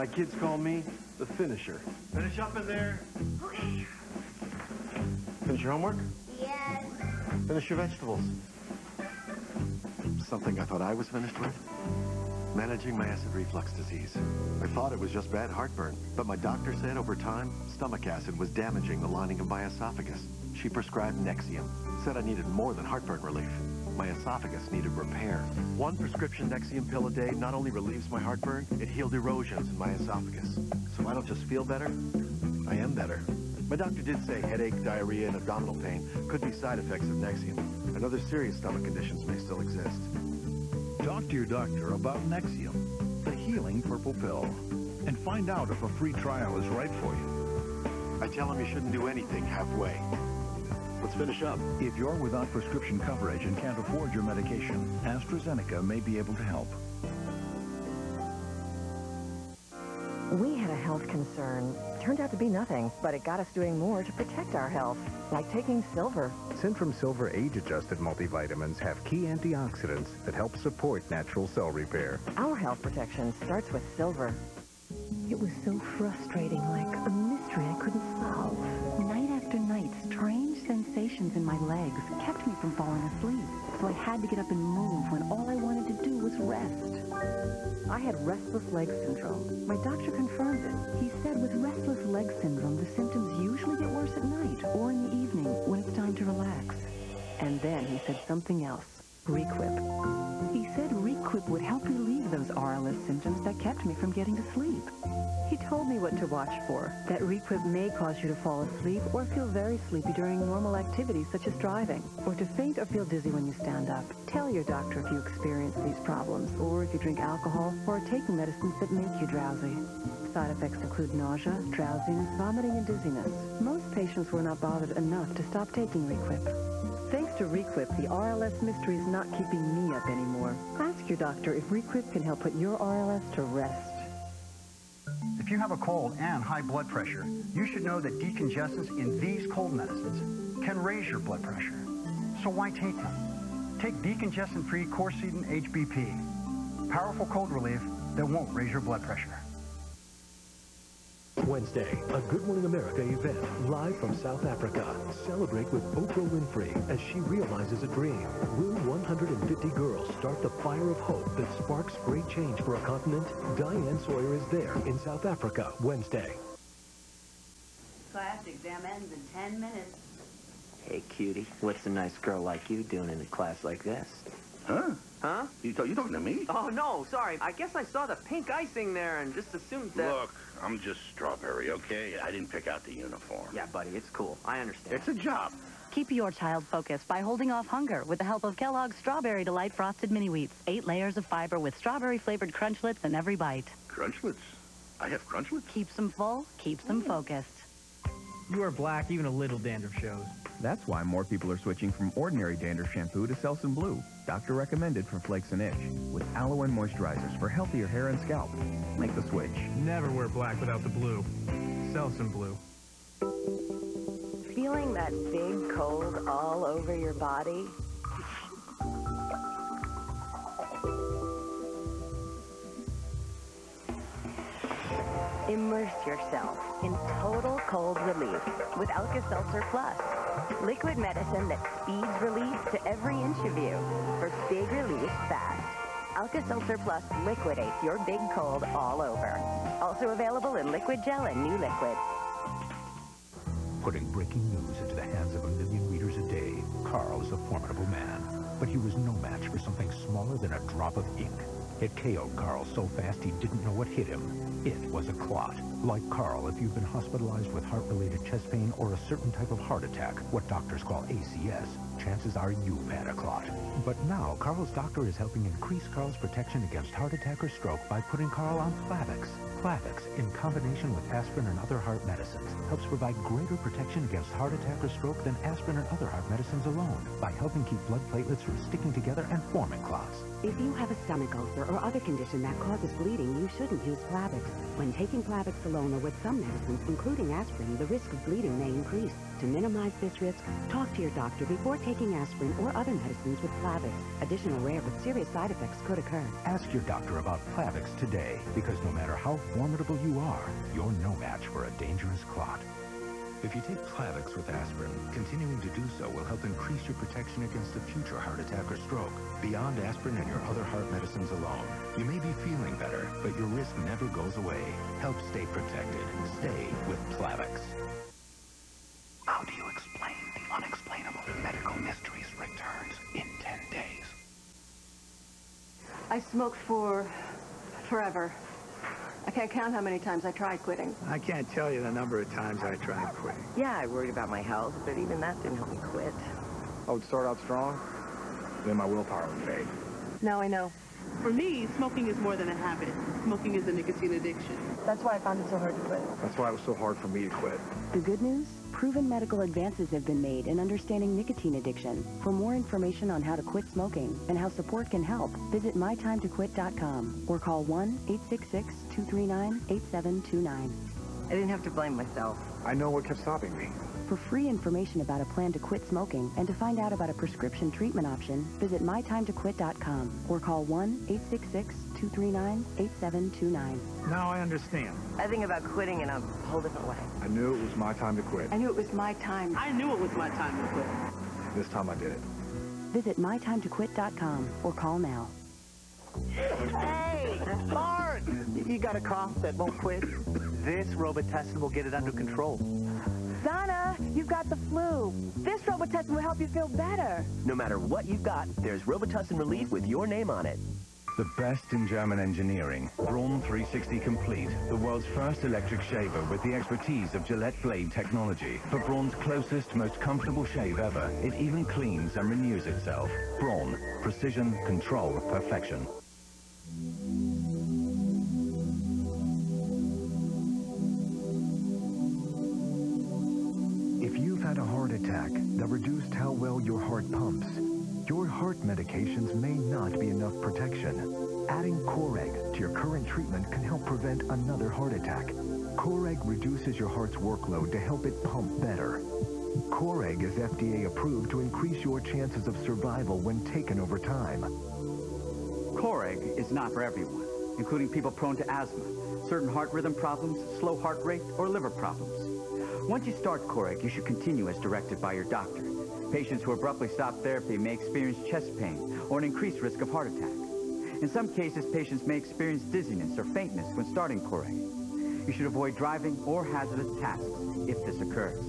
My kids call me the finisher. Finish up in there. Okay. Finish your homework? Yes. Finish your vegetables. Something I thought I was finished with? Managing my acid reflux disease. I thought it was just bad heartburn, but my doctor said over time, stomach acid was damaging the lining of my esophagus. She prescribed Nexium. Said I needed more than heartburn relief. My esophagus needed repair. One prescription Nexium pill a day not only relieves my heartburn, it healed erosions in my esophagus. So I don't just feel better, I am better. My doctor did say headache, diarrhea, and abdominal pain could be side effects of Nexium, and other serious stomach conditions may still exist. Talk to your doctor about Nexium, the healing purple pill, and find out if a free trial is right for you. I tell him you shouldn't do anything halfway. Let's finish up. If you're without prescription coverage and can't afford your medication, AstraZeneca may be able to help. We had a health concern. Turned out to be nothing, but it got us doing more to protect our health, like taking silver. Centrum Silver age-adjusted multivitamins have key antioxidants that help support natural cell repair. Our health protection starts with silver. It was so frustrating, like a mystery I couldn't solve. Sensations in my legs kept me from falling asleep. So I had to get up and move when all I wanted to do was rest. I had restless leg syndrome. My doctor confirmed it. He said with restless leg syndrome, the symptoms usually get worse at night or in the evening when it's time to relax. And then he said something else. Requip. RLS symptoms that kept me from getting to sleep. He told me what to watch for, that Requip may cause you to fall asleep or feel very sleepy during normal activities such as driving, or to faint or feel dizzy when you stand up. Tell your doctor if you experience these problems, or if you drink alcohol or are taking medicines that make you drowsy. Side effects include nausea, drowsiness, vomiting, and dizziness. Most patients were not bothered enough to stop taking Requip. To Requip, the RLS mystery is not keeping me up anymore. Ask your doctor if Requip can help put your RLS to rest. If you have a cold and high blood pressure, you should know that decongestants in these cold medicines can raise your blood pressure. So why take them? Take decongestant-free Coricidin HBP. Powerful cold relief that won't raise your blood pressure. Wednesday, a Good Morning America event live from South Africa. Celebrate with Oprah Winfrey as she realizes a dream. Will 150 girls start the fire of hope that sparks great change for a continent? Diane Sawyer is there in South Africa Wednesday. Class exam ends in 10 minutes. Hey, cutie, what's a nice girl like you doing in a class like this? Huh? Huh? You, you talking to me? Oh, no, sorry. I guess I saw the pink icing there and just assumed that... Look, I'm just strawberry, okay? I didn't pick out the uniform. Yeah, buddy, it's cool. I understand. It's a job. Keep your child focused by holding off hunger with the help of Kellogg's Strawberry Delight Frosted Mini Wheats. Eight layers of fiber with strawberry-flavored crunchlets in every bite. Crunchlets? I have crunchlets? Keeps them full, keeps them mm. focused. You are black, even a little dandruff shows. That's why more people are switching from ordinary dandruff shampoo to Selsun Blue. Doctor recommended for flakes and itch. With aloe and moisturizers for healthier hair and scalp. Make the switch. Never wear black without the blue. Selsun Blue. Feeling that big cold all over your body? Immerse yourself in total cold relief with Alka-Seltzer Plus. Liquid medicine that speeds relief to every inch of you for big relief fast. Alka-Seltzer Plus liquidates your big cold all over. Also available in liquid gel and new liquid. Putting breaking news into the hands of a million readers a day, Carl is a formidable man. But he was no match for something smaller than a drop of ink. It KO'd Carl so fast he didn't know what hit him. It was a clot. Like Carl, if you've been hospitalized with heart-related chest pain or a certain type of heart attack, what doctors call ACS, chances are you've had a clot. But now, Carl's doctor is helping increase Carl's protection against heart attack or stroke by putting Carl on Plavix. Plavix, in combination with aspirin and other heart medicines, helps provide greater protection against heart attack or stroke than aspirin and other heart medicines alone by helping keep blood platelets from sticking together and forming clots. If you have a stomach ulcer or other condition that causes bleeding, you shouldn't use Plavix. When taking Plavix alone or with some medicines, including aspirin, the risk of bleeding may increase. To minimize this risk, talk to your doctor before taking aspirin or other medicines with Plavix. Additional rare but serious side effects could occur. Ask your doctor about Plavix today, because no matter how formidable you are, you're no match for a dangerous clot. If you take Plavix with aspirin, continuing to do so will help increase your protection against a future heart attack or stroke. Beyond aspirin and your other heart medicines alone, you may be feeling better, but your risk never goes away. Help stay protected. Stay with Plavix. How do you explain the unexplainable medical mysteries returns in 10 days? I smoked for forever. I can't count how many times I tried quitting. I can't tell you the number of times I tried quitting. Yeah, I worried about my health, but even that didn't help me quit. Oh, I would start out strong, then my willpower would fade. Now I know. For me, smoking is more than a habit. Smoking is a nicotine addiction. That's why I found it so hard to quit. That's why it was so hard for me to quit. The good news? Proven medical advances have been made in understanding nicotine addiction. For more information on how to quit smoking and how support can help, visit mytimetoquit.com or call 1-866-239-8729. I didn't have to blame myself. I know what kept stopping me. For free information about a plan to quit smoking and to find out about a prescription treatment option, visit mytimetoquit.com or call 1-866-239-8729. Now I understand. I think about quitting in a whole different way. I knew it was my time to quit. I knew it was my time. I knew it was my time to quit. This time I did it. Visit mytimetoquit.com or call now. Hey, Bart! You got a cough that won't quit? This Robitussin will get it under control. Donna, you've got the flu. This Robitussin will help you feel better. No matter what you've got, there's Robitussin Relief with your name on it. The best in German engineering. Braun 360 Complete, the world's first electric shaver with the expertise of Gillette Blade technology. For Braun's closest, most comfortable shave ever, it even cleans and renews itself. Braun, precision, control, perfection. If you've had a heart attack that reduced how well your heart pumps, your heart medications may not be enough protection. Adding Coreg to your current treatment can help prevent another heart attack. Coreg reduces your heart's workload to help it pump better. Coreg is FDA approved to increase your chances of survival when taken over time. Coreg is not for everyone, including people prone to asthma, certain heart rhythm problems, slow heart rate, or liver problems. Once you start Coreg, you should continue as directed by your doctor. Patients who abruptly stop therapy may experience chest pain or an increased risk of heart attack. In some cases, patients may experience dizziness or faintness when starting Coreg. You should avoid driving or hazardous tasks if this occurs.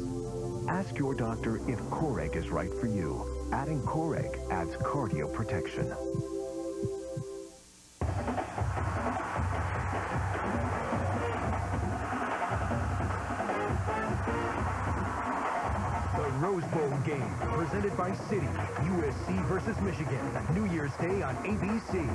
Ask your doctor if Coreg is right for you. Adding Coreg adds cardio protection. City, USC versus Michigan, New Year's Day on ABC.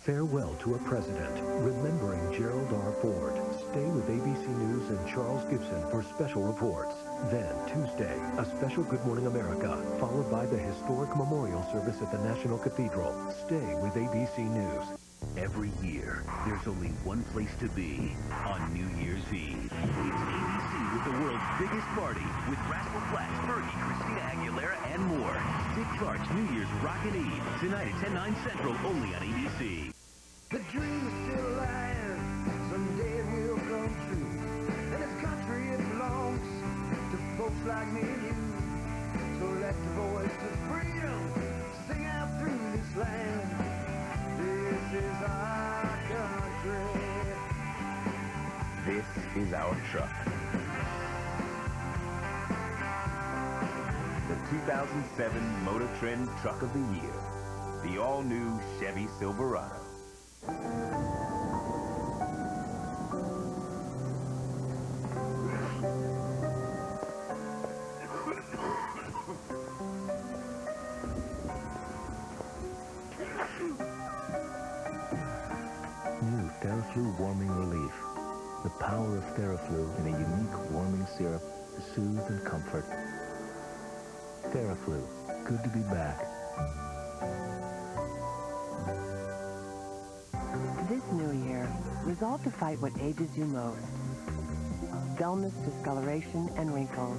Farewell to a President, remembering Gerald R. Ford. Stay with ABC News and Charles Gibson for special reports. Then, Tuesday, a special Good Morning America, followed by the historic memorial service at the National Cathedral. Stay with ABC News. Every year, there's only one place to be on New Year's Eve. It's ABC with the world's biggest party with Rascal Flatts, Fergie, Christina Aguilera, and more. Dick Clark's New Year's Rockin' Eve, tonight at 10, 9 central, only on ABC. The dream is still alive. Someday it will come true. And this country, it belongs to folks like me and you. So let the voice of freedom This is our truck. The 2007 Motor Trend Truck of the Year. The all-new Chevy Silverado. Fight what ages you most. Dullness, discoloration, and wrinkles.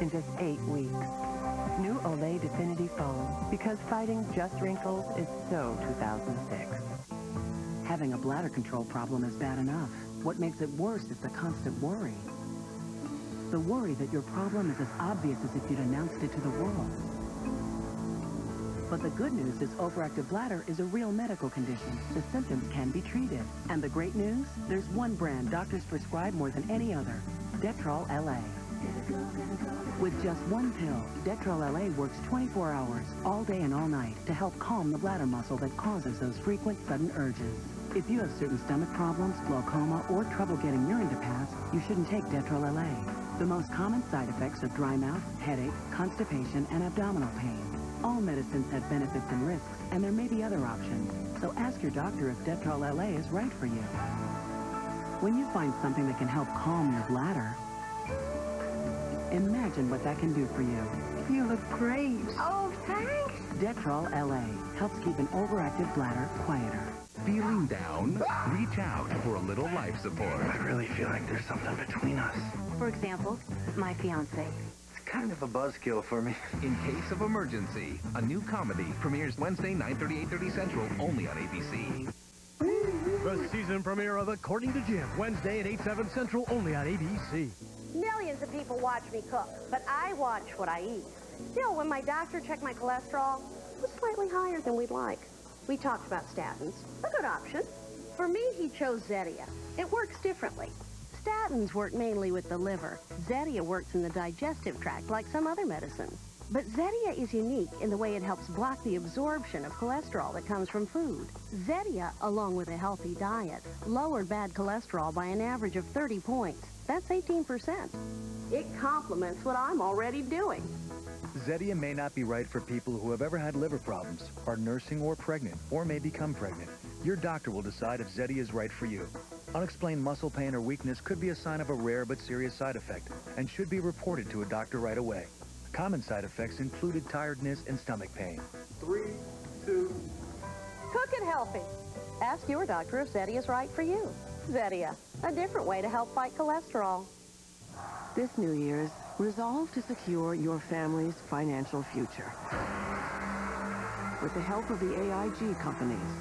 In just eight weeks. New Olay Definity Foam, because fighting just wrinkles is so 2006. Having a bladder control problem is bad enough. What makes it worse is the constant worry. The worry that your problem is as obvious as if you'd announced it to the world. But the good news is overactive bladder is a real medical condition. The symptoms can be treated. And the great news? There's one brand doctors prescribe more than any other. Detrol LA. With just one pill, Detrol LA works 24 hours, all day and all night, to help calm the bladder muscle that causes those frequent sudden urges. If you have certain stomach problems, glaucoma, or trouble getting urine to pass, you shouldn't take Detrol LA. The most common side effects are dry mouth, headache, constipation, and abdominal pain. All medicines have benefits and risks, and there may be other options. So ask your doctor if Detrol LA is right for you. When you find something that can help calm your bladder, imagine what that can do for you. You look great. Oh, thanks. Detrol LA helps keep an overactive bladder quieter. Feeling down? Reach out for a little life support. I really feel like there's something between us. For example, my fiance. It's kind of a buzzkill for me. In Case of Emergency, a new comedy premieres Wednesday, 9:30, 8:30 Central, only on ABC. The season premiere of According to Jim, Wednesday at 8, 7 Central, only on ABC. Millions of people watch me cook, but I watch what I eat. Still, when my doctor checked my cholesterol, it was slightly higher than we'd like. We talked about statins. A good option. For me, he chose Zetia. It works differently. Statins work mainly with the liver. Zetia works in the digestive tract like some other medicines. But Zetia is unique in the way it helps block the absorption of cholesterol that comes from food. Zetia, along with a healthy diet, lowered bad cholesterol by an average of 30 points. That's 18%. It complements what I'm already doing. Zetia may not be right for people who have ever had liver problems, are nursing or pregnant, or may become pregnant. Your doctor will decide if Zetia is right for you. Unexplained muscle pain or weakness could be a sign of a rare but serious side effect and should be reported to a doctor right away. Common side effects included tiredness and stomach pain. Three, two. Cook it healthy. Ask your doctor if Zetia is right for you. Zetia, a different way to help fight cholesterol. This New Year's, resolve to secure your family's financial future. With the help of the AIG companies.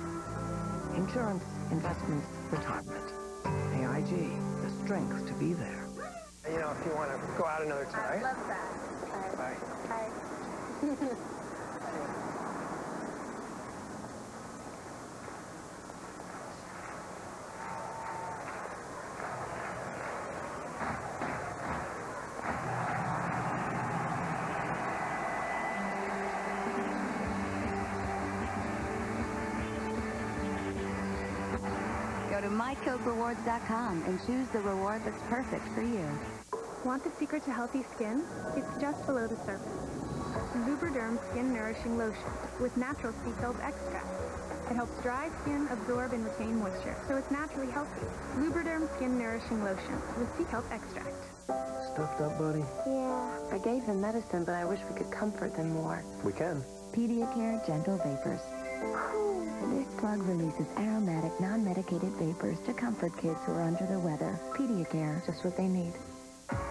Insurance, investments, retirement. AIG, the strength to be there. You know, if you want to go out another time. I love that. Bye. Bye. Go mycokerewards.com and choose the reward that's perfect for you. Want the secret to healthy skin? It's just below the surface. Lubriderm Skin Nourishing Lotion with natural sea kelp extract. It helps dry skin absorb and retain moisture, so it's naturally healthy. Lubriderm Skin Nourishing Lotion with sea kelp extract. Stuffed up, buddy? Yeah. I gave them medicine, but I wish we could comfort them more. We can. Pediacare Gentle Vapors. This plug releases aromatic, non-medicated vapors to comfort kids who are under the weather. Pediacare, just what they need.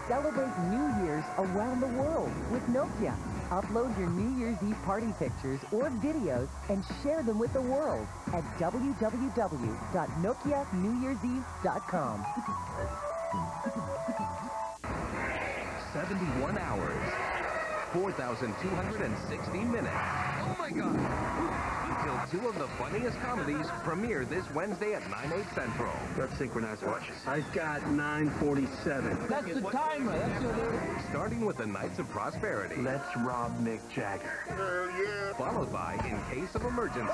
Celebrate New Year's around the world with Nokia. Upload your New Year's Eve party pictures or videos and share them with the world at www.nokianewyearseve.com. 71 hours. 4,260 minutes. Oh my god! Until two of the funniest comedies premiere this Wednesday at 9, 8 Central. Let's synchronize watches. I've got 947. That's the timer. That's your Starting with the Knights of Prosperity. Let's rob Mick Jagger. Hell yeah. Followed by In Case of Emergency.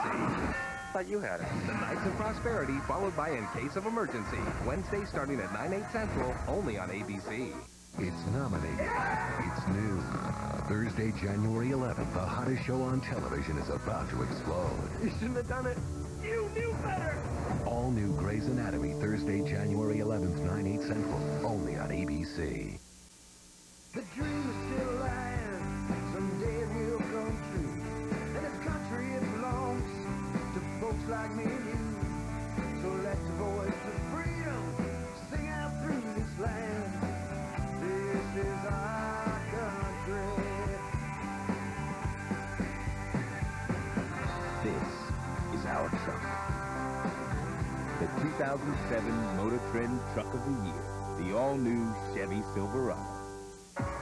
Thought you had it. The Knights of Prosperity, followed by In Case of Emergency. Wednesday starting at 9, 8 Central, only on ABC. It's nominated. It's new. Thursday, January 11th, the hottest show on television is about to explode. You shouldn't have done it. You knew better. All new Grey's Anatomy, Thursday, January 11th, 9, 8 Central, only on ABC. The dream is still alive. Someday it will come true. And this country, it belongs to folks like me 2007 Motor Trend Truck of the Year, the all-new Chevy Silverado.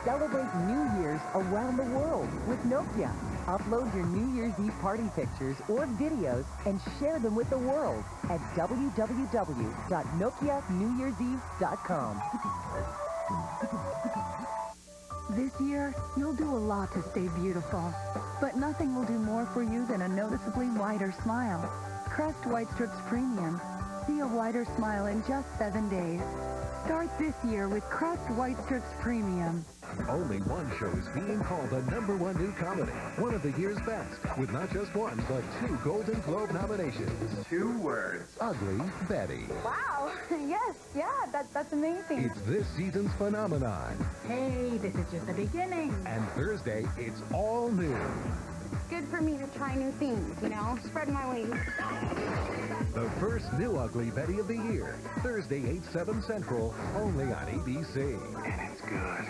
Celebrate New Year's around the world with Nokia. Upload your New Year's Eve party pictures or videos and share them with the world at www.nokianewyearseve.com. This year, you'll do a lot to stay beautiful, but nothing will do more for you than a noticeably wider smile. Crest White Strips Premium. See a wider smile in just seven days. Start this year with Crest White Strips Premium. Only one show is being called the number one new comedy, one of the year's best, with not just one, but two Golden Globe nominations. Two words. Ugly Betty. Wow. Yes, yeah, that, that's amazing. It's this season's phenomenon. Hey, this is just the beginning. And Thursday, it's all new. Good for me to try new things, you know, spread my wings. The first new Ugly Betty of the year. Thursday, 8, 7 Central, only on ABC. And it's good.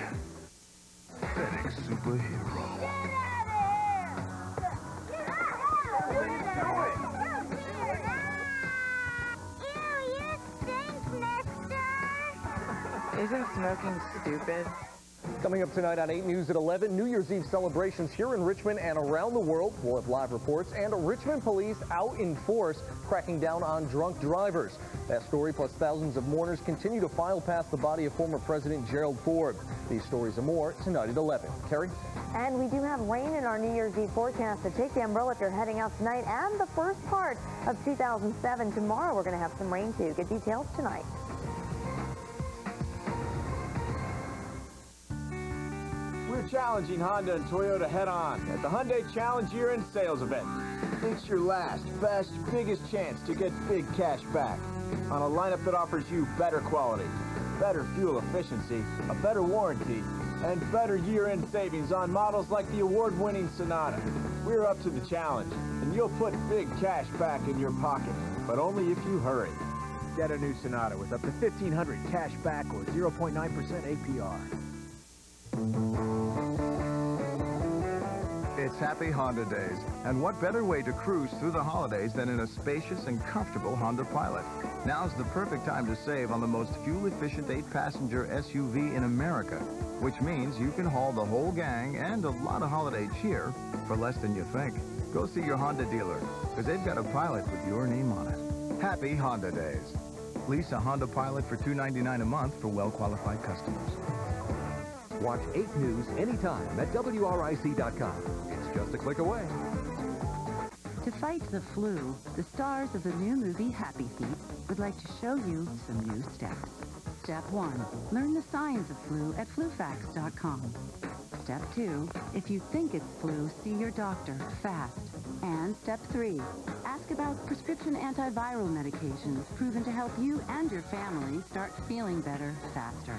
Betty superhero. Get out of here! Get out of Isn't smoking stupid? Coming up tonight on 8 News at 11, New Year's Eve celebrations here in Richmond and around the world. We'll have live reports and Richmond police out in force cracking down on drunk drivers. That story plus thousands of mourners continue to file past the body of former President Gerald Ford. These stories and more tonight at 11. Carrie? And we do have rain in our New Year's Eve forecast, so take the umbrella if you're heading out tonight and the first part of 2007. Tomorrow we're going to have some rain too. Get details tonight. We're challenging Honda and Toyota head-on at the Hyundai Challenge Year-End Sales Event. It's your last, best, biggest chance to get big cash back on a lineup that offers you better quality, better fuel efficiency, a better warranty, and better year-end savings on models like the award-winning Sonata. We're up to the challenge, and you'll put big cash back in your pocket, but only if you hurry. Get a new Sonata with up to 1500 cash back or 0.9% APR. It's Happy Honda Days, and what better way to cruise through the holidays than in a spacious and comfortable Honda Pilot? Now's the perfect time to save on the most fuel-efficient eight-passenger SUV in America, which means you can haul the whole gang and a lot of holiday cheer for less than you think. Go see your Honda dealer, because they've got a Pilot with your name on it. Happy Honda Days. Lease a Honda Pilot for 299 a month for well-qualified customers. Watch 8 News anytime at WRIC.com. It's just a click away. To fight the flu, the stars of the new movie Happy Feet would like to show you some new steps. Step 1. Learn the signs of flu at flufax.com. Step 2. If you think it's flu, see your doctor fast. And Step 3. Ask about prescription antiviral medications proven to help you and your family start feeling better faster.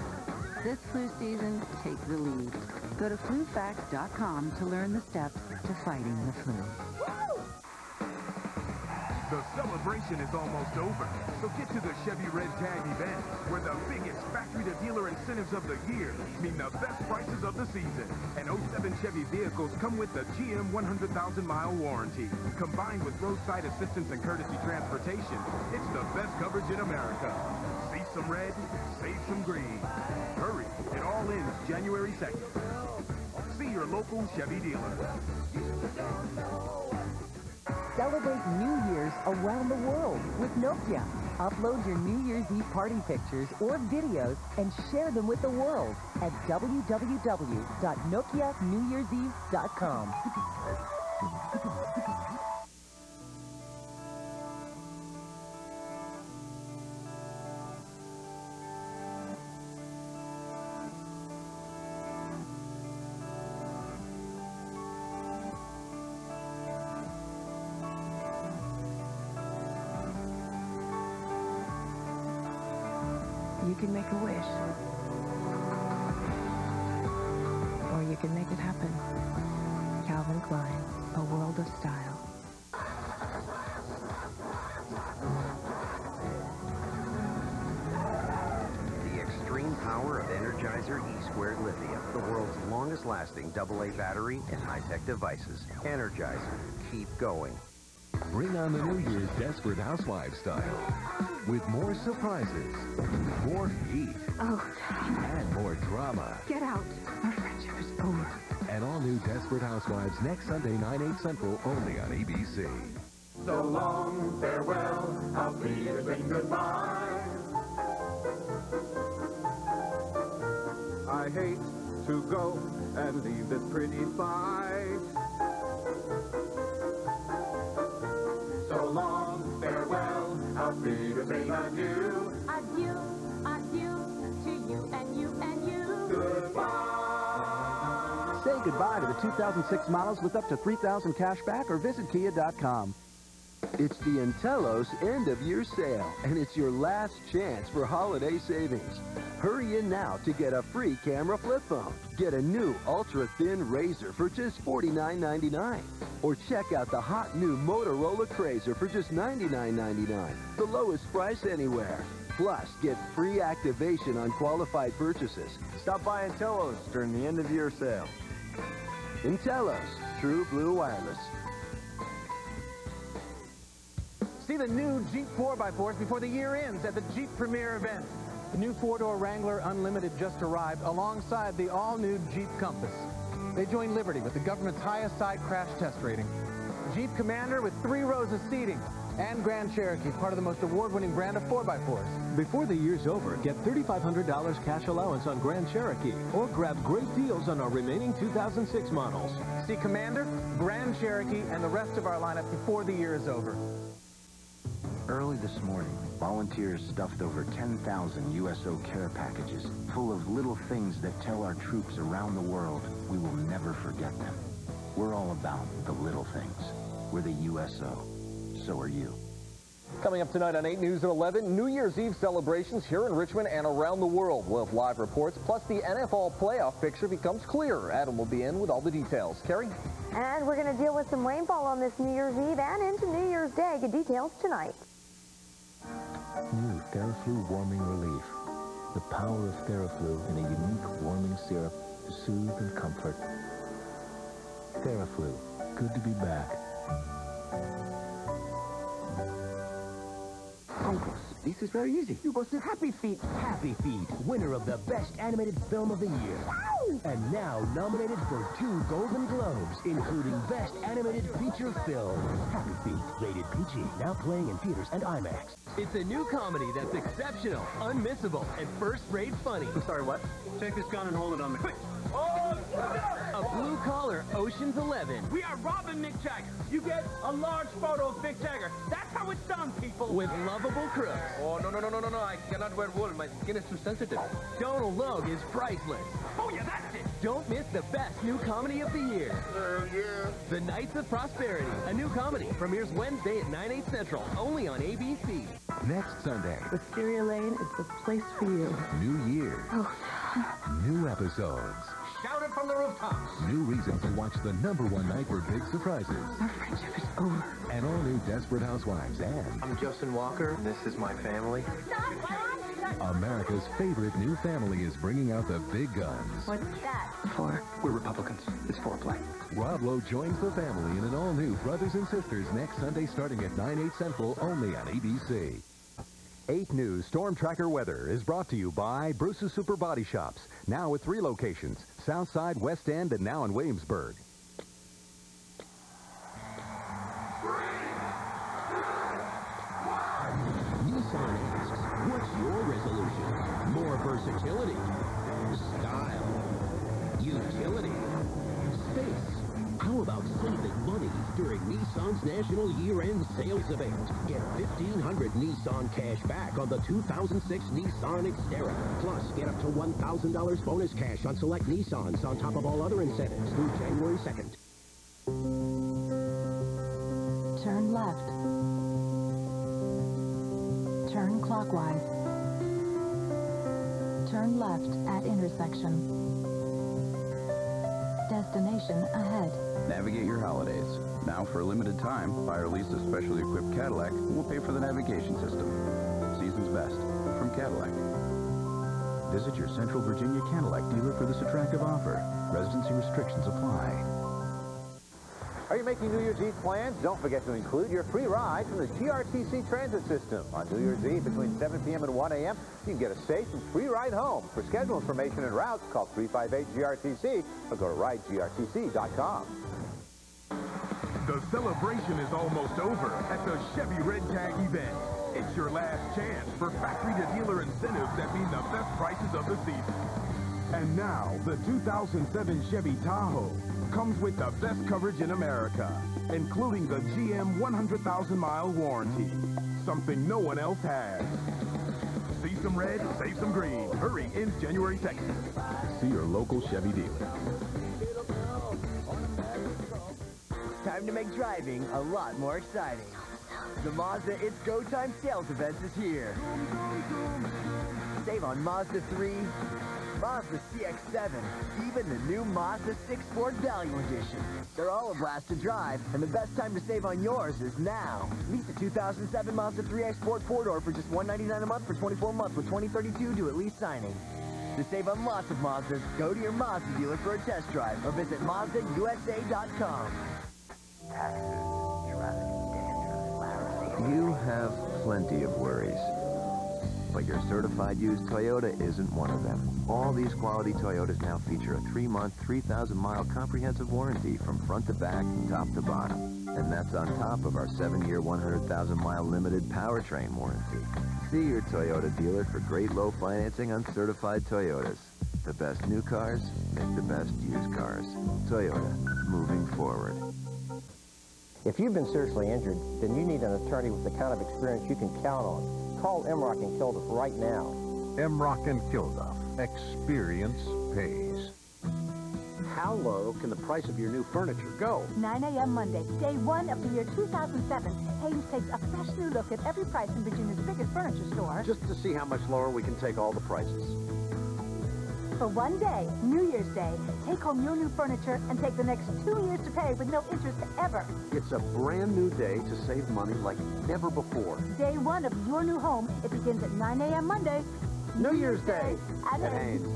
This flu season, take the lead. Go to flufax.com to learn the steps to fighting the flu. The celebration is almost over, so get to the Chevy Red Tag event, where the biggest factory-to-dealer incentives of the year mean the best prices of the season. And 07 Chevy vehicles come with the GM 100,000-mile warranty. Combined with roadside assistance and courtesy transportation, it's the best coverage in America. See some red, save some green. Hurry, it all ends January 2nd. See your local Chevy dealer. Celebrate New Year's around the world with Nokia. Upload your New Year's Eve party pictures or videos and share them with the world at www.nokianewyearseve.com. battery and high-tech devices. Energizer, keep going. Bring on the New Year's Desperate Housewives style. with more surprises, more heat, Oh, and more drama. get out. Our friendship is over. And all-new Desperate Housewives next Sunday, 9, 8 Central, only on ABC. So long, farewell, auf Wiedersehen, goodbye. I hate to go and leave this pretty fight. So long, farewell, auf Wiedersehen, adieu. Adieu, adieu to you and you and you. Say goodbye to the 2006 models with up to 3000 cash back or visit kia.com. It's the nTelos end of year sale, and it's your last chance for holiday savings. Hurry in now to get a free camera flip phone. Get a new ultra thin RAZR for just $49.99. Or check out the hot new Motorola KRZR for just $99.99. The lowest price anywhere. Plus, get free activation on qualified purchases. Stop by nTelos during the end of year sale. nTelos, True Blue Wireless. See the new Jeep 4x4s before the year ends at the Jeep Premier event. The new four-door Wrangler Unlimited just arrived alongside the all-new Jeep Compass. They join Liberty with the government's highest side crash test rating. Jeep Commander with three rows of seating. And Grand Cherokee, part of the most award-winning brand of 4x4s. Before the year's over, get $3,500 cash allowance on Grand Cherokee or grab great deals on our remaining 2006 models. See Commander, Grand Cherokee, and the rest of our lineup before the year is over. Early this morning, volunteers stuffed over 10,000 USO care packages full of little things that tell our troops around the world we will never forget them. We're all about the little things. We're the USO. So are you. Coming up tonight on 8 News at 11, New Year's Eve celebrations here in Richmond and around the world. We'll have live reports, plus the NFL playoff picture becomes clearer. Adam will be in with all the details. Carrie? And we're going to deal with some rainfall on this New Year's Eve and into New Year's Day. Get details tonight. New TheraFlu Warming Relief. The power of TheraFlu in a unique warming syrup to soothe and comfort. TheraFlu. Good to be back. Uncles, this is very easy. You go see Happy Feet. Happy Feet, winner of the Best Animated Film of the Year. And now nominated for two Golden Globes, including Best Animated Feature Film. Happy Feet, rated PG, now playing in theaters and IMAX. It's a new comedy that's exceptional, unmissable, and first-rate funny. I'm sorry, what? Take this gun and hold it on me. A blue-collar Ocean's Eleven. We are robbing Mick Jagger. You get a large photo of Mick Jagger. That's how it's done, people. With lovable crooks. Oh, no, no, no, no, no, no. I cannot wear wool. My skin is too sensitive. Donal Logue is priceless. Oh, yeah, that's it. Don't miss the best new comedy of the year. Oh, yeah. The Knights of Prosperity. A new comedy premieres Wednesday at 9, 8 central, only on ABC. Next Sunday, Wisteria Lane is the place for you. New Year, Oh, new episodes, Shout it from the rooftops. new reasons to watch the number one night for big surprises. our friendship is over. And all new Desperate Housewives and I'm Justin Walker. This is my family. Stop, America's favorite new family is bringing out the big guns. What's that for? We're Republicans. It's foreplay. Rob Lowe joins the family in an all-new Brothers and Sisters next Sunday starting at 9, 8 central only on ABC. 8 News Storm Tracker Weather is brought to you by Bruce's Super Body Shops, now with three locations, Southside, West End, and now in Williamsburg. National Year-End Sales Event? Get 1,500 Nissan cash back on the 2006 Nissan Xterra. Plus, get up to $1,000 bonus cash on select Nissans on top of all other incentives through January 2nd. Turn left. Turn clockwise. Turn left at intersection. Destination ahead. Navigate your holidays. Now, for a limited time, buy or lease a specially equipped Cadillac and we'll pay for the navigation system. Season's best from Cadillac. Visit your Central Virginia Cadillac dealer for this attractive offer. Residency restrictions apply. Are you making New Year's Eve plans? Don't forget to include your free ride from the GRTC transit system. On New Year's Eve between 7 p.m. and 1 a.m., you can get a safe and free ride home. For schedule information and routes, call 358-GRTC or go to ridegrtc.com. Celebration is almost over at the Chevy Red Tag event. It's your last chance for factory-to-dealer incentives that mean the best prices of the season. And now, the 2007 Chevy Tahoe comes with the best coverage in America, including the GM 100,000-mile warranty, something no one else has. See some red, save some green. Hurry, ends January 2nd. See your local Chevy dealer. Time to make driving a lot more exciting. The Mazda It's Go Time sales event is here. Save on Mazda 3, Mazda CX-7, even the new Mazda 6 Sport Value Edition. They're all a blast to drive, and the best time to save on yours is now. Meet the 2007 Mazda 3i Sport 4-door for just 199 a month for 24 months with 2032 due at lease signing. To save on lots of Mazdas, go to your Mazda dealer for a test drive or visit MazdaUSA.com. You have plenty of worries. But your certified used Toyota isn't one of them. All these quality Toyotas now feature a three-month, 3,000-mile comprehensive warranty from front to back top to bottom. And that's on top of our seven-year, 100,000-mile limited powertrain warranty. See your Toyota dealer for great low financing on certified Toyotas. The best new cars make the best used cars. Toyota, moving forward. If you've been seriously injured, then you need an attorney with the kind of experience you can count on. Call Emroch and Kilduff right now. Emroch and Kilduff. Experience pays. How low can the price of your new furniture go? 9 a.m. Monday, day one of the year 2007. Haynes takes a fresh new look at every price in Virginia's biggest furniture store. Just to see how much lower we can take all the prices. For one day, New Year's Day, take home your new furniture and take the next two years to pay with no interest ever. It's a brand new day to save money like never before. Day one of your new home. It begins at 9 a.m. Monday. New, Year's Day at Haynes.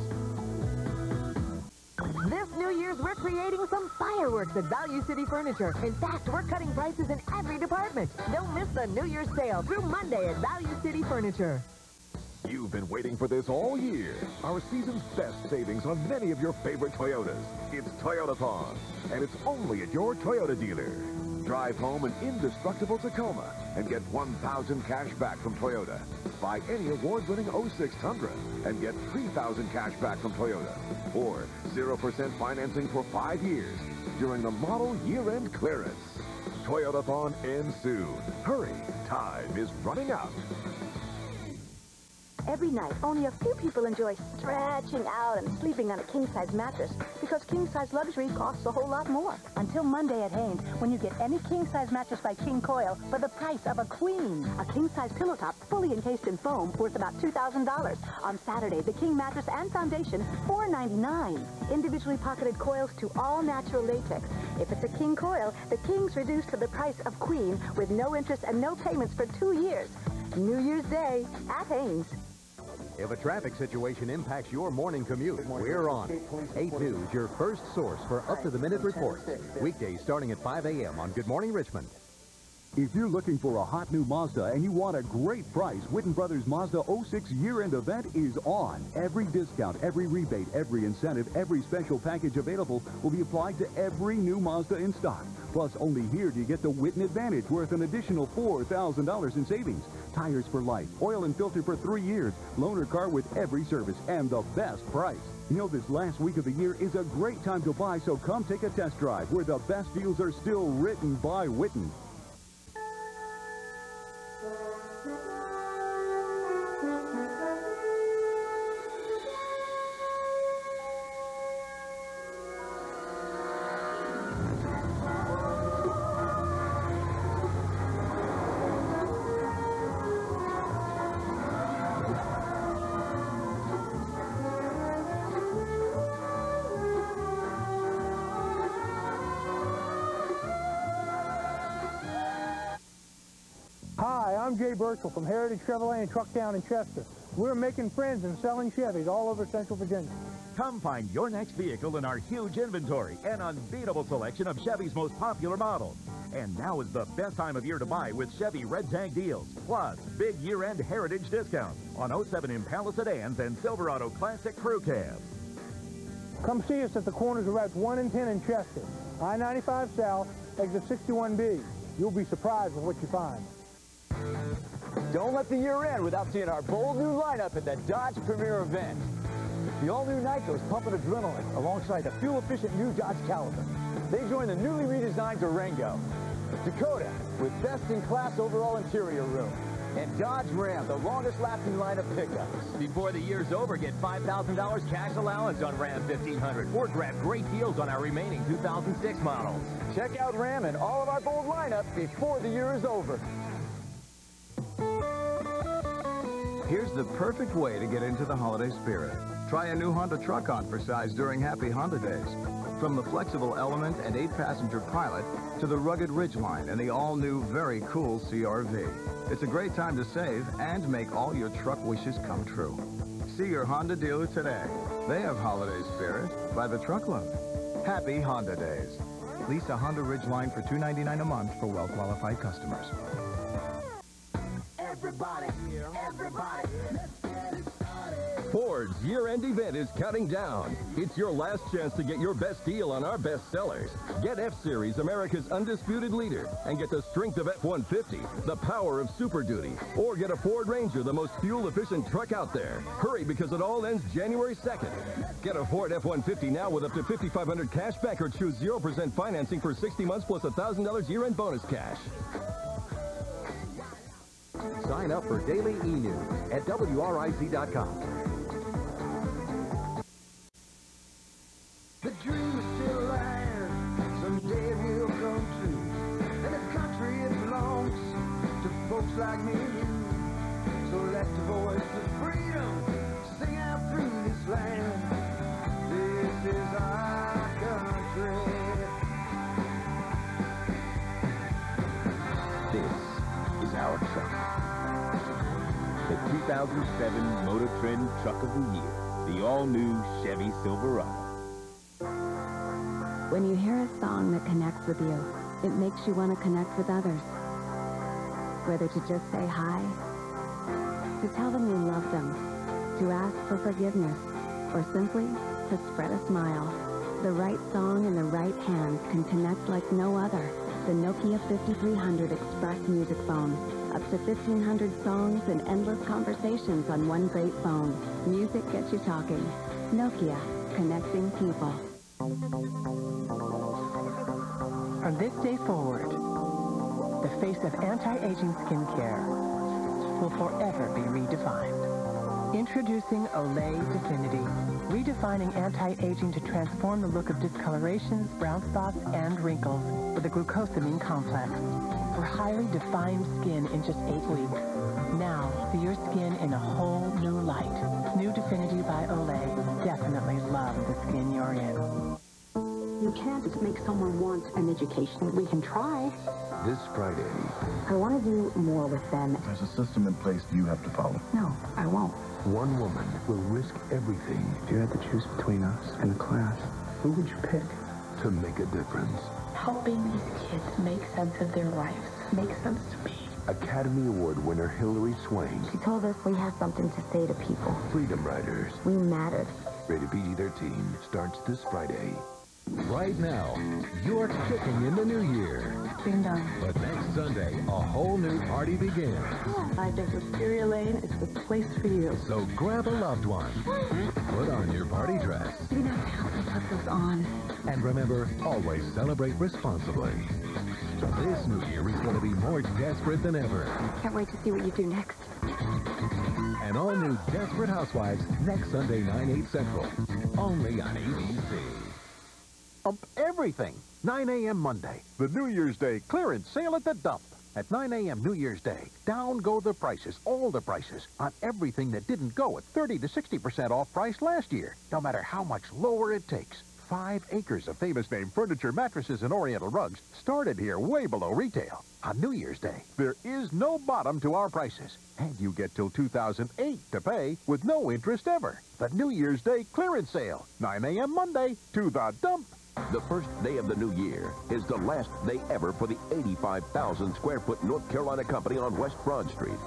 This New Year's, we're creating some fireworks at Value City Furniture. In fact, we're cutting prices in every department. Don't miss the New Year's sale through Monday at Value City Furniture. You've been waiting for this all year. Our season's best savings on many of your favorite Toyotas. It's Toyotathon, and it's only at your Toyota dealer. Drive home an indestructible Tacoma and get 1,000 cash back from Toyota. Buy any award-winning 06 Tundra and get 3,000 cash back from Toyota. Or 0% financing for five years during the model year-end clearance. Toyotathon ends soon. Hurry, time is running out. Every night, only a few people enjoy stretching out and sleeping on a king-size mattress because king-size luxury costs a whole lot more. Until Monday at Haynes, when you get any king-size mattress by King Coil for the price of a queen. A king-size pillow top fully encased in foam worth about $2,000. On Saturday, the king mattress and foundation, $4.99. Individually pocketed coils to all natural latex. If it's a king coil, the king's reduced to the price of queen with no interest and no payments for two years. New Year's Day at Haynes. If a traffic situation impacts your morning commute, we're on. 8 News, your first source for up-to-the-minute reports. Weekdays starting at 5 a.m. on Good Morning Richmond. If you're looking for a hot new Mazda and you want a great price, Witten Brothers Mazda 06 year-end event is on. Every discount, every rebate, every incentive, every special package available will be applied to every new Mazda in stock. Plus, only here do you get the Witten Advantage worth an additional $4,000 in savings. Tires for life, oil and filter for three years, loaner car with every service, and the best price. You know this last week of the year is a great time to buy, so come take a test drive where the best deals are still written by Witten. Burchell from Heritage Chevrolet and Truck Down in Chester. We're making friends and selling Chevys all over Central Virginia. Come find your next vehicle in our huge inventory and unbeatable selection of Chevy's most popular models. And now is the best time of year to buy with Chevy Red Tag deals. Plus, big year-end heritage discounts on 07 Impala sedans and Silverado Classic Crew Cabs. Come see us at the corners of routes 1 and 10 in Chester. I-95 South, exit 61B. You'll be surprised with what you find. Don't let the year end without seeing our bold new lineup at the Dodge Premier event. The all-new Nitro's pumping adrenaline alongside the fuel-efficient new Dodge Caliber. They join the newly redesigned Durango. Dakota with best-in-class overall interior room. And Dodge Ram, the longest-lasting line of pickups. Before the year's over, get $5,000 cash allowance on Ram 1500 or grab great deals on our remaining 2006 models. Check out Ram and all of our bold lineup before the year is over. Here's the perfect way to get into the holiday spirit. Try a new Honda truck on for size during Happy Honda Days. From the flexible Element and 8-passenger Pilot to the rugged Ridgeline and the all-new, very cool CRV. It's a great time to save and make all your truck wishes come true. See your Honda dealer today. They have holiday spirit by the truckload. Happy Honda Days. Lease a Honda Ridgeline for 299 a month for well-qualified customers. Everybody, everybody, Ford's year-end event is counting down. It's your last chance to get your best deal on our best sellers. Get F-Series, America's undisputed leader, and get the strength of F-150, the power of Super Duty, or get a Ford Ranger, the most fuel-efficient truck out there. Hurry because it all ends January 2nd. Get a Ford F-150 now with up to 5500 cash back or choose 0% financing for 60 months plus $1,000 year-end bonus cash. Sign up for daily e-news at WRIC.com. The dream is still alive. Someday it will come true. And this country, it belongs to folks like me and you. So let the voice of freedom sing out through this land. This is our country. This is our truck. The 2007 Motor Trend Truck of the Year. The all-new Chevy Silverado. When you hear a song that connects with you, it makes you want to connect with others. Whether to just say hi, to tell them you love them, to ask for forgiveness, or simply to spread a smile. The right song in the right hands can connect like no other. The Nokia 5300 Express Music Phone. Up to 1,500 songs and endless conversations on one great phone. Music gets you talking. Nokia, connecting people. From this day forward, the face of anti-aging skincare will forever be redefined. Introducing Olay Definity, redefining anti-aging to transform the look of discolorations, brown spots, and wrinkles with a glucosamine complex for highly defined skin in just eight weeks. Now, see your skin in a whole new light. New Definity by Olay. Definitely love the skin you're in. You can't just make someone want an education. We can try. This Friday, I want to do more with them. there's a system in place you have to follow. No, I won't. One woman will risk everything. If you had to choose between us and the class, who would you pick? To make a difference. Helping these kids make sense of their lives makes sense to me. Academy Award winner Hilary Swank. She told us we have something to say to people. Freedom Writers. We mattered. Rated PG-13 starts this Friday. Right now, you're kicking in the new year. Ding dong. But next Sunday, a whole new party begins. I think Wisteria Lane is the place for you. So grab a loved one. Put on your party dress. You know how to put this on. And remember, always celebrate responsibly. This new year is going to be more desperate than ever. Can't wait to see what you do next. An all-new Desperate Housewives next Sunday, 9, 8 Central. Only on ABC. Dump everything. 9 a.m. Monday. The New Year's Day clearance sale at the dump. At 9 a.m. New Year's Day, down go the prices, all the prices, on everything that didn't go at 30 to 60% off price last year, no matter how much lower it takes. Five acres of famous name furniture, mattresses, and oriental rugs started here way below retail. On New Year's Day, there is no bottom to our prices. And you get till 2008 to pay with no interest ever. The New Year's Day clearance sale, 9 a.m. Monday to the dump. The first day of the new year is the last day ever for the 85,000 square foot North Carolina company on West Broad Street.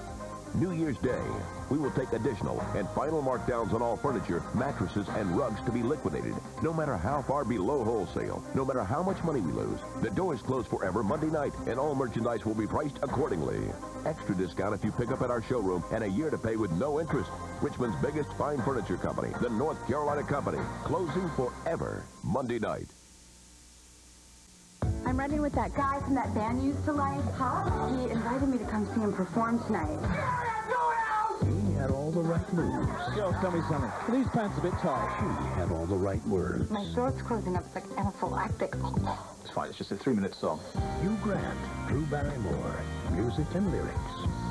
New Year's Day, we will take additional and final markdowns on all furniture, mattresses, and rugs to be liquidated, no matter how far below wholesale, no matter how much money we lose. The door is closed forever Monday night, and all merchandise will be priced accordingly. Extra discount if you pick up at our showroom, and a year to pay with no interest. Richmond's biggest fine furniture company, the North Carolina Company, closing forever Monday night. I'm running with that guy from that band you used to like. Huh? He invited me to come see him perform tonight. He had all the right moves. Yo, tell me something. Are these pants a bit tight? He had all the right words. My throat's closing up. It's like anaphylactic. It's fine. It's just a three-minute song. Hugh Grant, Drew Barrymore, music and lyrics.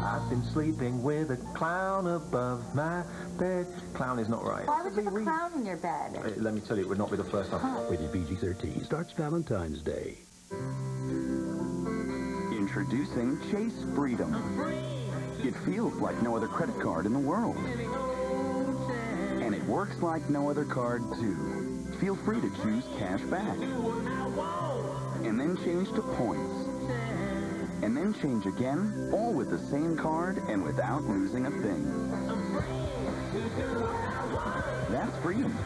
I've been sleeping with a clown above my bed. Clown is not right. Why would you have a clown in your bed? Uh, Let me tell you, it would not be the first time. Rated PG-13. Starts Valentine's Day. Introducing Chase Freedom. It feels like no other credit card in the world. And it works like no other card, too. Feel free to choose cash back. And then change to points. And then change again, all with the same card and without losing a thing. That's freedom.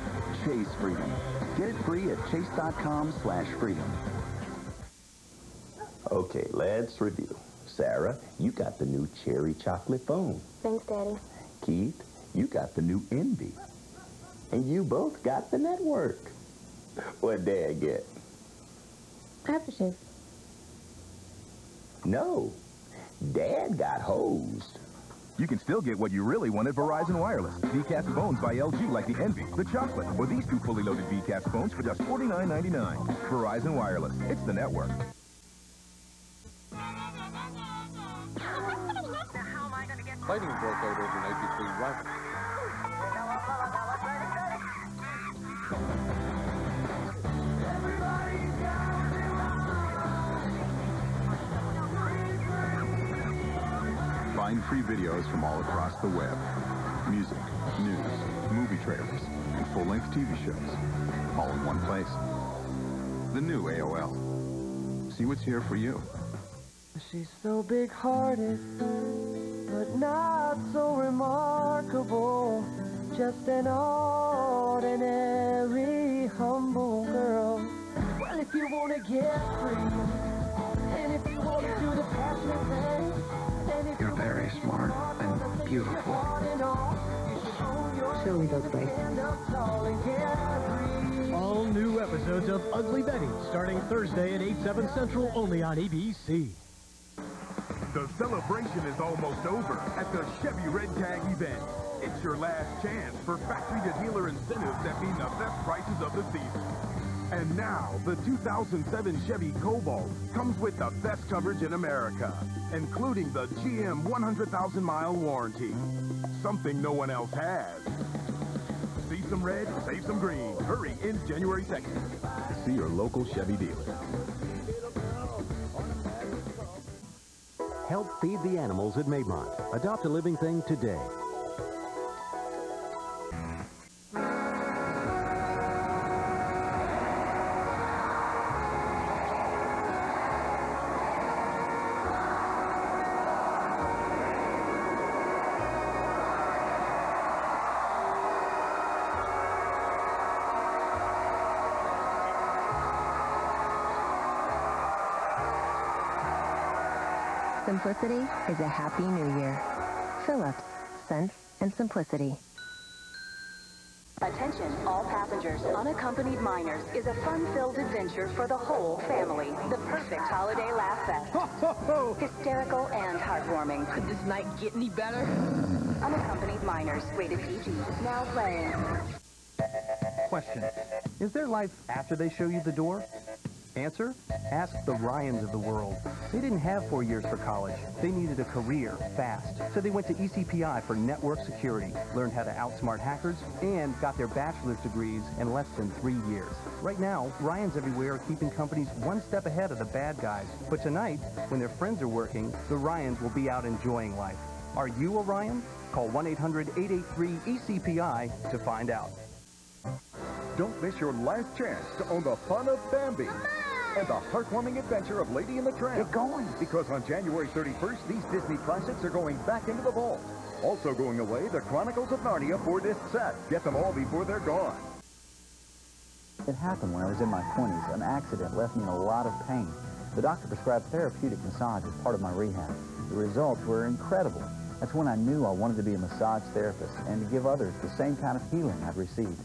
Chase Freedom. Get it free at chase.com slash freedom. Okay, let's review. Sarah, you got the new cherry chocolate phone. Thanks, Daddy. Keith, you got the new enV. And you both got the network. What Dad get? Aftershave. No. Dad got hosed. You can still get what you really want at Verizon Wireless. VCast phones by LG like the enV, the Chocolate, or these two fully loaded VCast phones for just $49.99. Verizon Wireless. It's the network. Fighting broke out overnight between rivals. Find free videos from all across the web. Music, news, movie trailers, and full-length TV shows. All in one place. The new AOL. See what's here for you. She's so big-hearted, but not so remarkable. Just an ordinary, humble girl. Well, if you want to get free, and if you want to do the passionate thing, and if You're very smart and beautiful. Show me those braces. All new episodes of Ugly Betty starting Thursday at 8, 7 Central only on ABC. The celebration is almost over at the Chevy Red Tag event. It's your last chance for factory-to-dealer incentives that mean the best prices of the season. And now, the 2007 Chevy Cobalt comes with the best coverage in America, including the GM 100,000-mile warranty. Something no one else has. See some red, save some green. Hurry, ends January 2nd. See your local Chevy dealer. Help feed the animals at Maymont. Adopt a living thing today. Simplicity is a happy new year. Philips, sense and simplicity. Attention, all passengers. Unaccompanied minors is a fun-filled adventure for the whole family. The perfect holiday laugh fest. Hysterical and heartwarming. Could this night get any better? Unaccompanied minors, rated PG. Now playing. Question. Is there life after they show you the door? Answer? Ask the Ryans of the world. They didn't have four years for college. They needed a career, fast. So they went to E ECPI for network security, learned how to outsmart hackers, and got their bachelor's degrees in less than three years. Right now, Ryans everywhere are keeping companies one step ahead of the bad guys. But tonight, when their friends are working, the Ryans will be out enjoying life. Are you a Ryan? Call 1-800-883-ECPI to find out. Don't miss your last chance to own the fun of Bambi and the heartwarming adventure of Lady and the Tramp. Get going. Because on January 31st, these Disney classics are going back into the vault. Also going away, the Chronicles of Narnia four-disc set. Get them all before they're gone. It happened when I was in my 20s. An accident left me in a lot of pain. The doctor prescribed therapeutic massage as part of my rehab. The results were incredible. That's when I knew I wanted to be a massage therapist and to give others the same kind of healing I've received.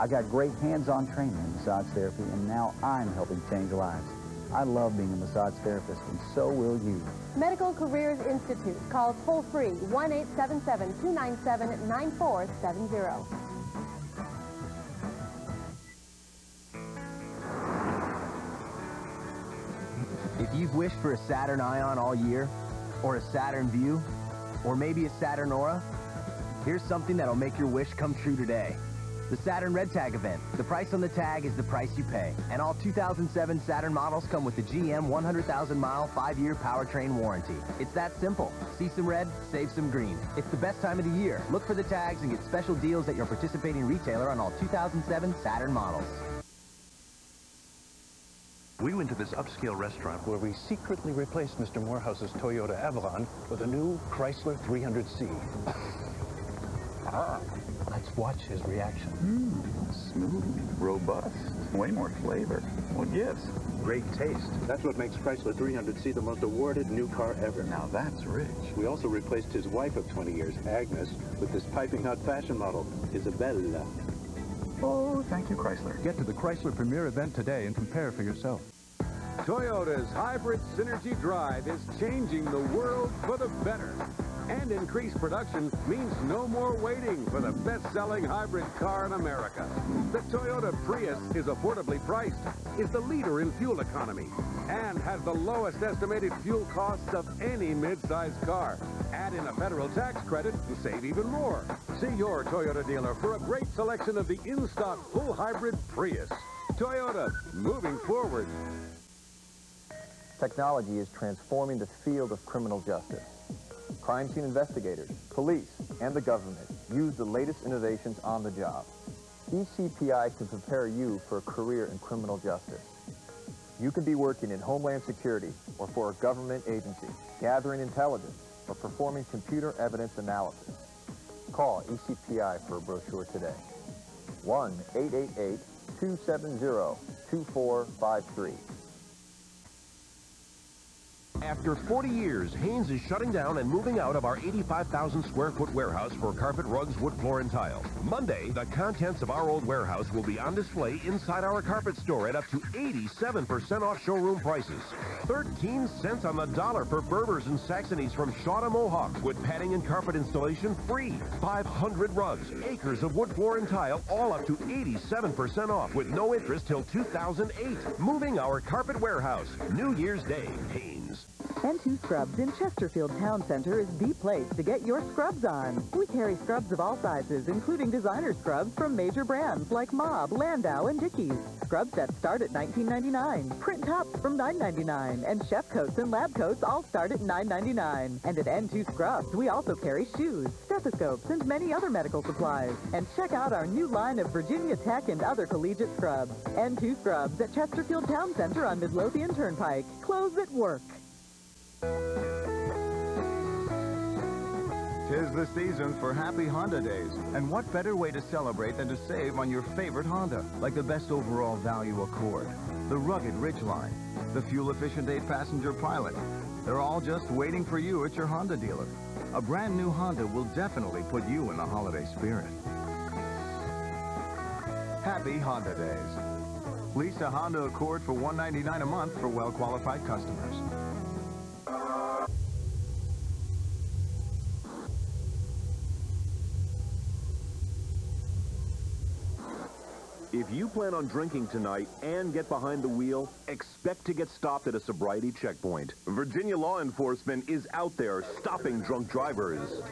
I got great hands-on training in massage therapy, and now I'm helping change lives. I love being a massage therapist, and so will you. Medical Careers Institute. Call toll free 1-877-297-9470. If you've wished for a Saturn Ion all year, or a Saturn Vue, or maybe a Saturn Aura, here's something that'll make your wish come true today. The Saturn Red Tag event. The price on the tag is the price you pay. And all 2007 Saturn models come with the GM 100,000-mile, 5-year powertrain warranty. It's that simple. See some red, save some green. It's the best time of the year. Look for the tags and get special deals at your participating retailer on all 2007 Saturn models. We went to this upscale restaurant where we secretly replaced Mr. Morehouse's Toyota Avalon with a new Chrysler 300C. let's watch his reaction. Mmm, smooth, robust, way more flavor. What gives? Great taste. That's what makes Chrysler 300C the most awarded new car ever. Now that's rich. We also replaced his wife of 20 years, Agnes, with this piping hot fashion model, Isabella. Oh, thank you, Chrysler. Get to the Chrysler Premier event today and compare for yourself. Toyota's hybrid Synergy Drive is changing the world for the better. And increased production means no more waiting for the best-selling hybrid car in America. The Toyota Prius is affordably priced, is the leader in fuel economy, and has the lowest estimated fuel costs of any mid-size car. Add in a federal tax credit and save even more. See your Toyota dealer for a great selection of the in-stock full hybrid Prius. Toyota, moving forward. Technology is transforming the field of criminal justice. Crime scene investigators, police, and the government use the latest innovations on the job. ECPI can prepare you for a career in criminal justice. You can be working in Homeland Security or for a government agency, gathering intelligence, or performing computer evidence analysis. Call ECPI for a brochure today. 1-888-270-2453. After 40 years, Haynes is shutting down and moving out of our 85,000 square foot warehouse for carpet, rugs, wood floor, and tile. Monday, the contents of our old warehouse will be on display inside our carpet store at up to 87% off showroom prices. 13 cents on the dollar for Berbers and Saxonies from Shaw to Mohawk with padding and carpet installation free. 500 rugs, acres of wood floor and tile, all up to 87% off with no interest till 2008. Moving our carpet warehouse. New Year's Day, Haynes. N2 Scrubs in Chesterfield Town Center is the place to get your scrubs on. We carry scrubs of all sizes, including designer scrubs from major brands like Mob, Landau, and Dickies. Scrub sets start at $19.99. Print tops from $9.99. And chef coats and lab coats all start at $9.99. And at N2 Scrubs, we also carry shoes, stethoscopes, and many other medical supplies. And check out our new line of Virginia Tech and other collegiate scrubs. N2 Scrubs at Chesterfield Town Center on Midlothian Turnpike. Clothes at work. Tis the season for happy Honda days. And what better way to celebrate than to save on your favorite Honda? Like the best overall value Accord, the rugged Ridgeline, the fuel-efficient eight-passenger Pilot. They're all just waiting for you at your Honda dealer. A brand new Honda will definitely put you in the holiday spirit. Happy Honda days. Lease a Honda Accord for 199 a month for well-qualified customers. If you plan on drinking tonight and get behind the wheel, expect to get stopped at a sobriety checkpoint. Virginia law enforcement is out there stopping drunk drivers.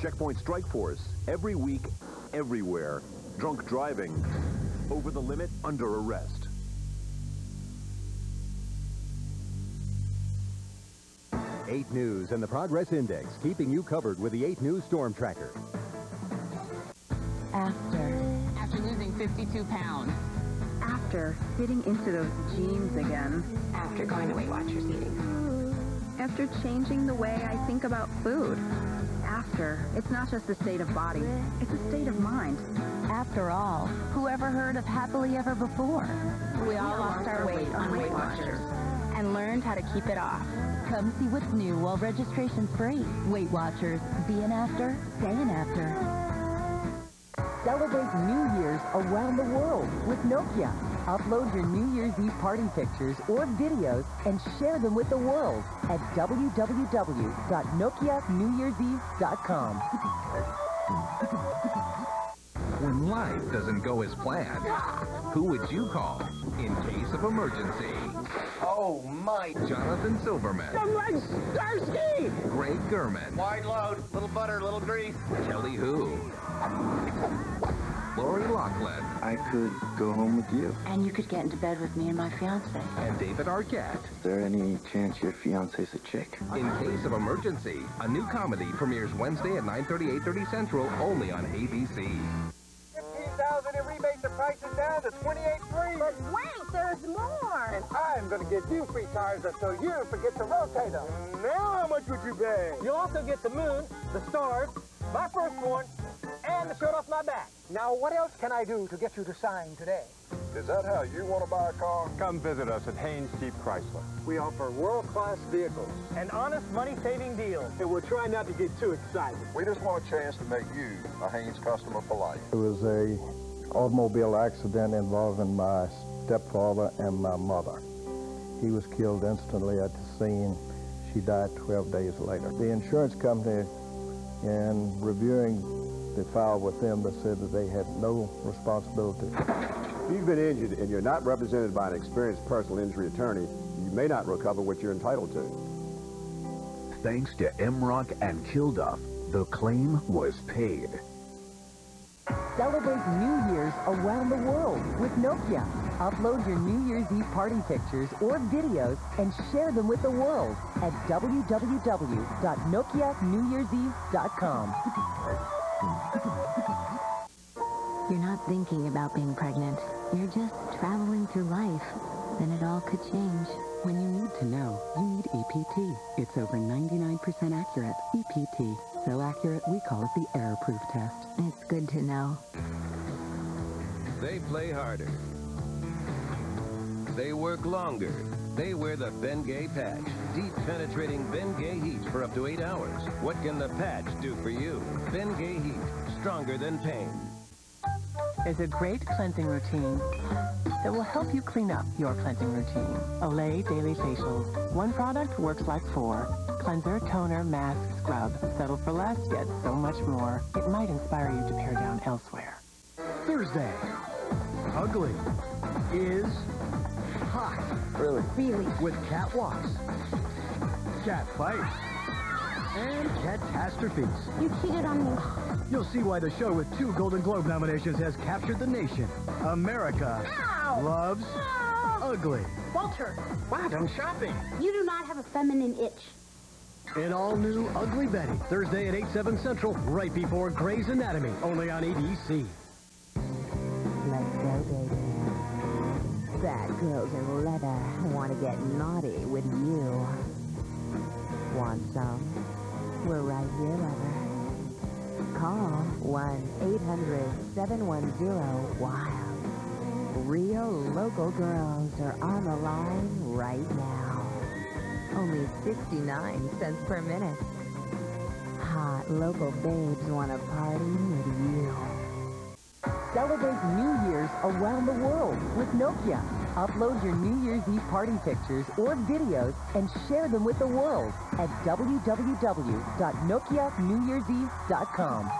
Checkpoint Strike Force, every week, everywhere. Drunk driving, over the limit, under arrest. Eight News and the Progress Index, keeping you covered with the 8 News Storm Tracker. After. After losing 52 pounds. After fitting into those jeans again. After going to Weight Watchers meetings. After changing the way I think about food. After, it's not just a state of body, it's a state of mind. After all, whoever heard of happily ever before? We all lost our weight on Weight Watchers and learned how to keep it off. Come see what's new while registration's free. Weight Watchers, be an after, stay an after. Celebrate New Year's around the world with Nokia. Upload your New Year's Eve party pictures or videos and share them with the world at www.nokianewyearseve.com. When life doesn't go as planned, who would you call in case of emergency? Oh, my. Jonathan Silverman. I'm like Starsky! Greg Germann. Wide load, little butter, little grease. Kelly Hu. Lori Loughlin. I could go home with you. And you could get into bed with me and my fiance. And David Arquette. Is there any chance your fiance's a chick? In case of emergency, a new comedy premieres Wednesday at 9:30, 8:30 Central, only on ABC. 15000 in rebates and prices down to 28 free. But wait, there's more. And I'm going to give you free tires until you forget to rotate them. Now how much would you pay? You'll also get the moon, the stars, my first one, and the shirt off my back. Now, what else can I do to get you to sign today? Is that how you want to buy a car? Come visit us at Haynes Jeep Chrysler. We offer world-class vehicles and honest money-saving deals. And we'll try not to get too excited. We just want a chance to make you a Haynes customer for life. It was a automobile accident involving my stepfather and my mother. He was killed instantly at the scene. She died 12 days later. The insurance company, in reviewing the file with them, they said that they had no responsibility. If you've been injured and you're not represented by an experienced personal injury attorney, you may not recover what you're entitled to. Thanks to Emroch and Kilduff, the claim was paid. Celebrate New Year's around the world with Nokia. Upload your New Year's Eve party pictures or videos and share them with the world at www.nokianewyearseve.com. You're not thinking about being pregnant. You're just traveling through life. Then it all could change. When you need to know, you need EPT. It's over 99% accurate. EPT. So accurate, we call it the error-proof test. It's good to know. They play harder. They work longer. They wear the Bengay patch. Deep penetrating Bengay heat for up to eight hours. What can the patch do for you? Bengay heat. Stronger than pain. There's a great cleansing routine that will help you clean up your cleansing routine. Olay Daily Facials. One product works like four. Cleanser, toner, mask, scrub. Settle for less, yet so much more. It might inspire you to pare down elsewhere. Thursday. Ugly is hot. Really? Really? With catwalks, cat fights, and catastrophes. You cheated on me. You'll see why the show with two Golden Globe nominations has captured the nation. America Ow! loves Ow! ugly. Walter, Wow, I'm shopping. you do not have a feminine itch. An all-new Ugly Betty, Thursday at 8, 7 Central, right before Grey's Anatomy, only on ABC. Let's go, baby. Bad girls in leather want to get naughty with you. Want some? We're right here, lover. Call 1-800-710-WILD. Real local girls are on the line right now. Only 69 cents per minute. Hot local babes want to party with you. Celebrate New Year's around the world with Nokia. Upload your New Year's Eve party pictures or videos and share them with the world at www.nokianewyearseve.com.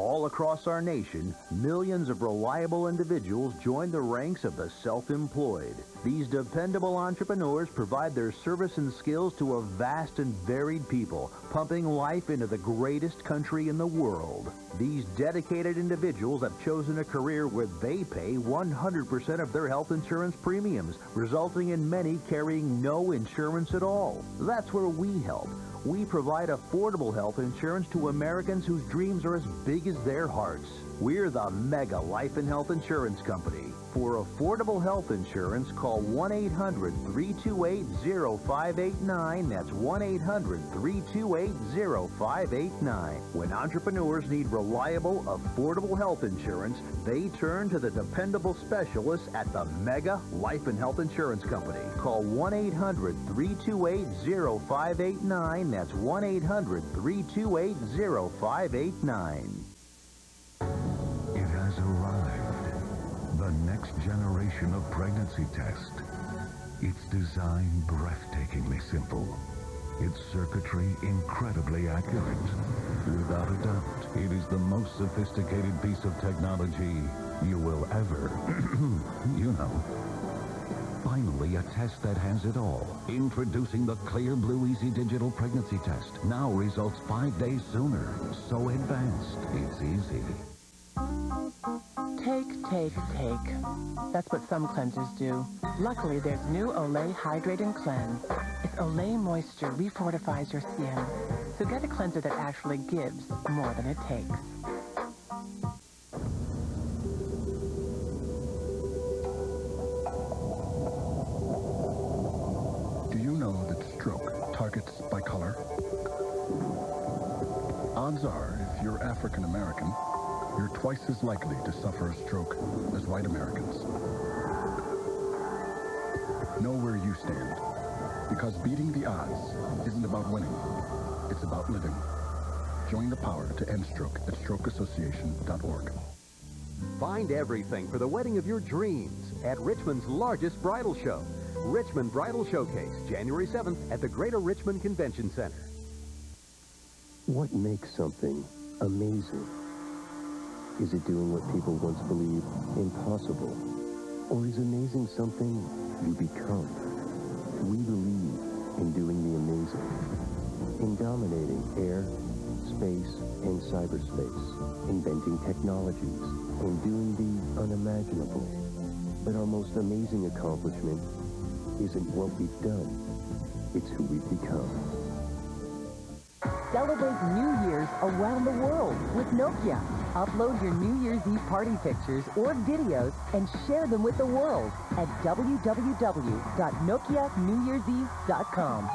All across our nation, millions of reliable individuals join the ranks of the self-employed. These dependable entrepreneurs provide their service and skills to a vast and varied people, pumping life into the greatest country in the world. These dedicated individuals have chosen a career where they pay 100% of their health insurance premiums, resulting in many carrying no insurance at all. That's where we help. We provide affordable health insurance to Americans whose dreams are as big as their hearts. We're the Mega Life and Health Insurance Company. For affordable health insurance, call 1-800-328-0589. That's 1-800-328-0589. When entrepreneurs need reliable, affordable health insurance, they turn to the dependable specialists at the Mega Life and Health Insurance Company. Call 1-800-328-0589. That's 1-800-328-0589. It has arrived. Next generation of pregnancy test. Its design breathtakingly simple. Its circuitry incredibly accurate. Without a doubt, it is the most sophisticated piece of technology you will ever, you know. Finally, a test that has it all. Introducing the Clearblue Easy Digital Pregnancy Test. Now results five days sooner. So advanced, it's easy. Take, take, take. That's what some cleansers do. Luckily, there's new Olay Hydrate and Cleanse. Its Olay Moisture refortifies your skin. So get a cleanser that actually gives more than it takes. Twice as likely to suffer a stroke as white Americans. Know where you stand, because beating the odds isn't about winning, it's about living. Join the power to end stroke at strokeassociation.org. Find everything for the wedding of your dreams at Richmond's largest bridal show. Richmond Bridal Showcase, January 7th at the Greater Richmond Convention Center. What makes something amazing? Is it doing what people once believed impossible? Or is amazing something you become? We believe in doing the amazing, in dominating air, space, and cyberspace, inventing technologies, and doing the unimaginable. But our most amazing accomplishment isn't what we've done, it's who we've become. Celebrate New Year's around the world with Nokia. Upload your New Year's Eve party pictures or videos and share them with the world at www.nokianewyearseve.com.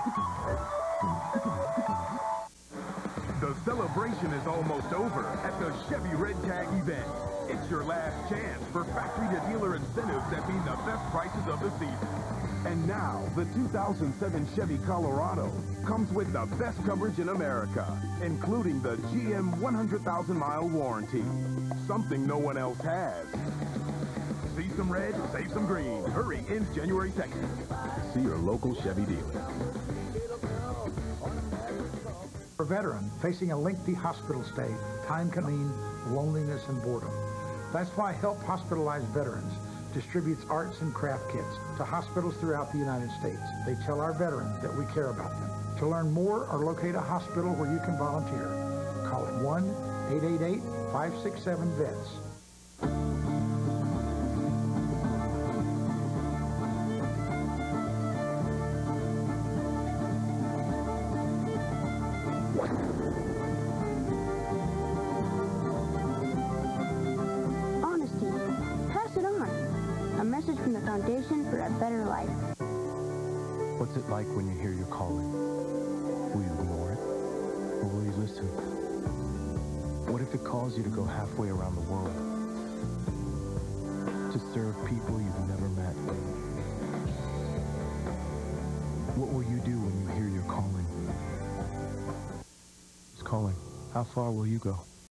The celebration is almost over at the Chevy Red Tag event. It's your last chance for factory-to-dealer incentives that mean the best prices of the season. And now, the 2007 Chevy Colorado comes with the best coverage in America, including the GM 100,000-mile warranty, something no one else has. See some red, save some green. Hurry, ends January 2nd. See your local Chevy dealer. For a veteran facing a lengthy hospital stay, time can mean loneliness and boredom. That's why Help Hospitalized Veterans distributes arts and craft kits to hospitals throughout the United States. They tell our veterans that we care about them. To learn more or locate a hospital where you can volunteer, call 1-888-567-VETS. It like when you hear your calling? Will you ignore it? Or will you listen? What if it calls you to go halfway around the world? To serve people you've never met? What will you do when you hear your calling? It's calling. How far will you go?